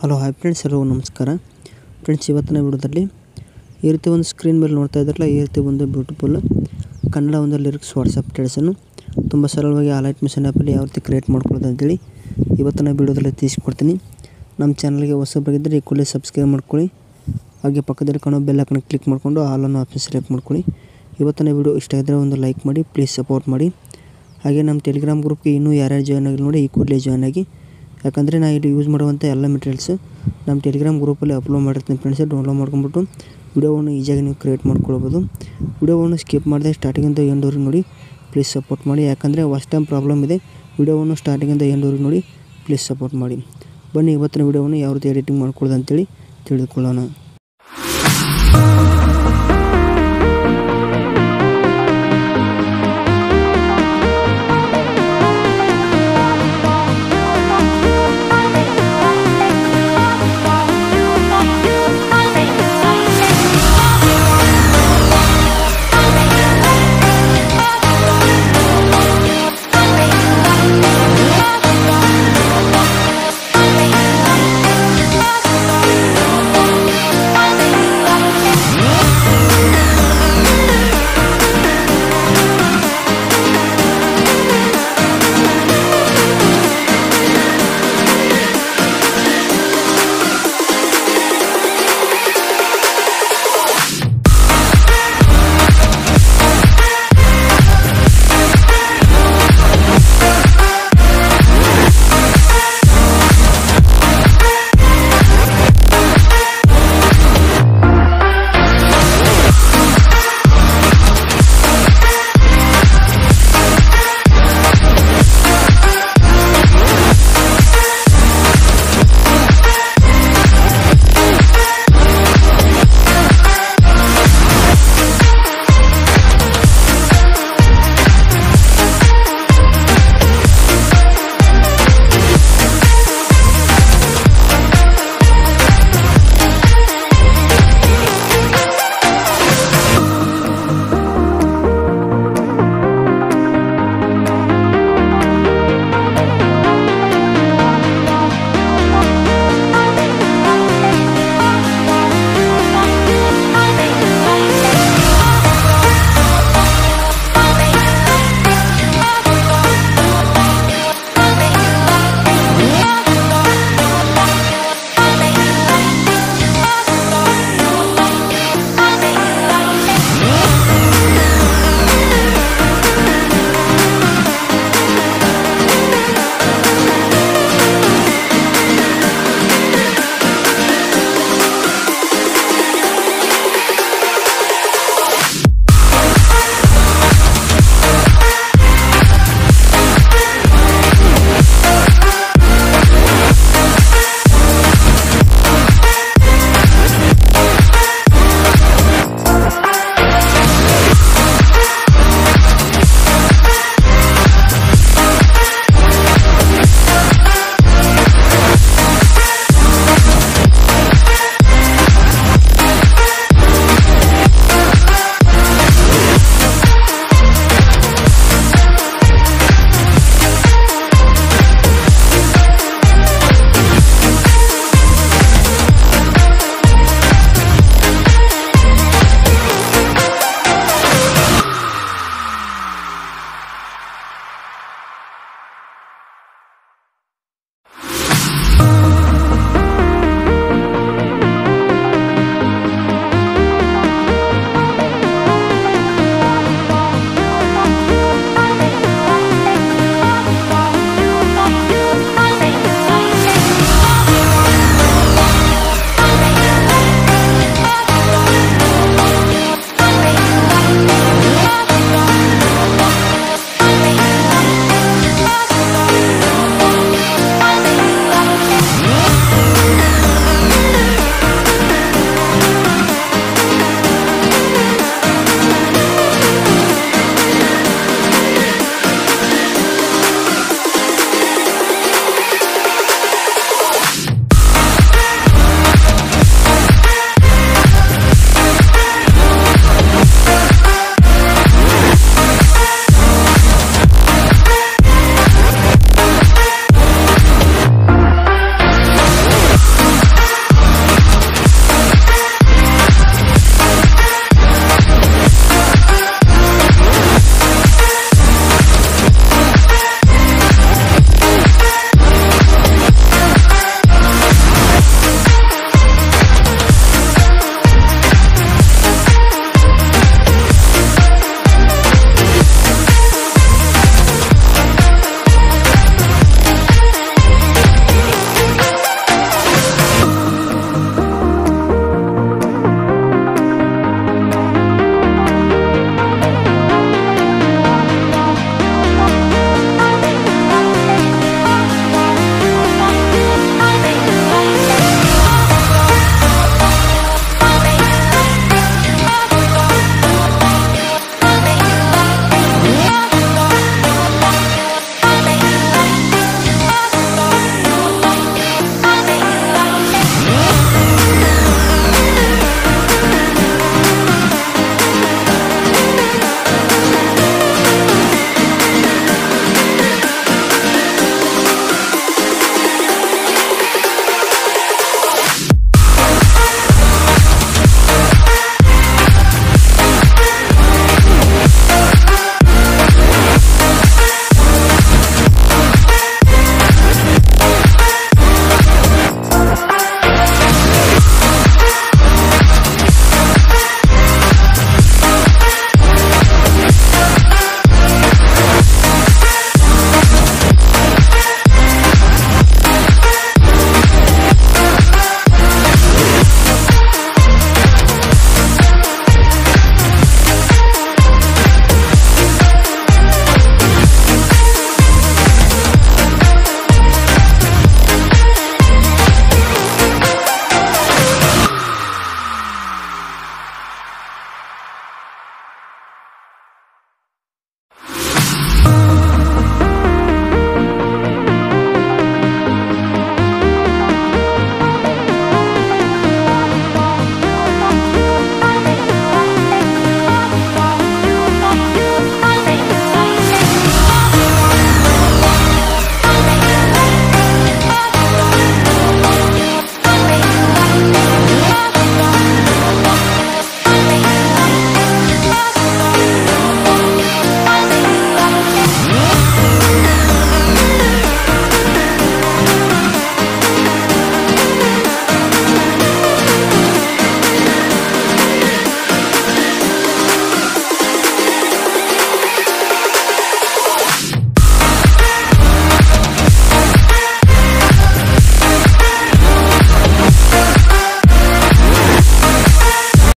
Hello hi friends ಎಲ್ಲರಿಗೂ ನಮಸ್ಕಾರ. Friends ಇವತ್ತಿನ ವಿಡಿಯೋದಲ್ಲಿ ಈ ರೀತಿ ಒಂದು ಸ್ಕ್ರೀನ್ ಮೇಲೆ ನೋಡ್ತಾ ಇದ್ರಲ್ಲ ಈ ರೀತಿ ಒಂದು ಬ್ಯೂಟಿಫುಲ್ ಕನ್ನಡ ಒಂದು ಲಿರಿಕ್ಸ್ ವಾಟ್ಸಪ್ ಟೆಡ್ಸನ್ನು ತುಂಬ ಸರಳವಾಗಿ ಆಲೈಟ್ ಮಿಷನ್ ಆ್ಯಪಲ್ಲಿ ಯಾವ ರೀತಿ ಕ್ರಿಯೇಟ್ ಮಾಡ್ಕೊಳ್ಳೋದು ಅಂತೇಳಿ ಇವತ್ತಿನ ವಿಡಿಯೋದಲ್ಲಿ ತಿಳಿಸ್ಕೊಡ್ತೀನಿ. ನಮ್ಮ ಚಾನಲ್ಗೆ ಹೊಸಬರಾಗಿದ್ದರೆ ಈ ಕೂಡಲೇ ಸಬ್ಸ್ಕ್ರೈಬ್ ಮಾಡ್ಕೊಳ್ಳಿ. ಹಾಗೆ ಪಕ್ಕದಲ್ಲಿ ಕಾಣೋ ಬೆಲ್ ಐಕನ್ ಕ್ಲಿಕ್ ಮಾಡಿಕೊಂಡು ಹಾಲನ್ನು ಆಪ್ಷನ್ ಸೆಲೆಕ್ಟ್ ಮಾಡ್ಕೊಳ್ಳಿ. ಇವತ್ತಿನ ವಿಡಿಯೋ ಇಷ್ಟ ಇದ್ದರೆ ಒಂದು ಲೈಕ್ ಮಾಡಿ ಪ್ಲೀಸ್ ಸಪೋರ್ಟ್ ಮಾಡಿ. ಹಾಗೆ ನಮ್ಮ ಟೆಲಿಗ್ರಾಮ್ ಗ್ರೂಪ್ಗೆ ಇನ್ನೂ ಯಾರ್ಯಾರು ಜಾಯ್ನ್ ಆಗಿಲ್ಲ ನೋಡಿ ಈ ಕೂಡಲೇ ಜಾಯ್ನ್ ಆಗಿ. ಯಾಕಂದರೆ ನಾನು ಇಲ್ಲಿ ಯೂಸ್ ಮಾಡುವಂಥ ಎಲ್ಲ ಮೆಟೀರಿಯಲ್ಸು ನಮ್ಮ ಟೆಲಿಗ್ರಾಮ್ ಗ್ರೂಪಲ್ಲಿ ಅಪ್ಲೋಡ್ ಮಾಡಿರ್ತೀನಿ ಫ್ರೆಂಡ್ಸ್ ಡೌನ್ಲೋಡ್ ಮಾಡ್ಕೊಂಬಿಟ್ಟು ವಿಡಿಯೋವನ್ನು ಈಜಿಯಾಗಿ ನೀವು ಕ್ರಿಯೇಟ್ ಮಾಡ್ಕೊಳ್ಬೋದು. ವಿಡಿಯೋವನ್ನು ಸ್ಕಿಪ್ ಮಾಡಿದೆ ಸ್ಟಾರ್ಟಿಂಗಿಂದ ಎಂಡೋರಿಗೆ ನೋಡಿ ಪ್ಲೀಸ್ ಸಪೋರ್ಟ್ ಮಾಡಿ. ಯಾಕಂದರೆ ಫಸ್ಟ್ ಟೈಮ್ ಪ್ರಾಬ್ಲಮ್ ಇದೆ, ವಿಡಿಯೋವನ್ನು ಸ್ಟಾರ್ಟಿಂಗಿಂದ ಎಂಡೋರಿಗೆ ನೋಡಿ ಪ್ಲೀಸ್ ಸಪೋರ್ಟ್ ಮಾಡಿ. ಬನ್ನಿ ಇವತ್ತಿನ ವಿಡಿಯೋವನ್ನು ಯಾವ ರೀತಿ ಎಡಿಟಿಂಗ್ ಮಾಡ್ಕೊಳ್ಳೋದು ಅಂತೇಳಿ ತಿಳಿದುಕೊಳ್ಳೋಣ.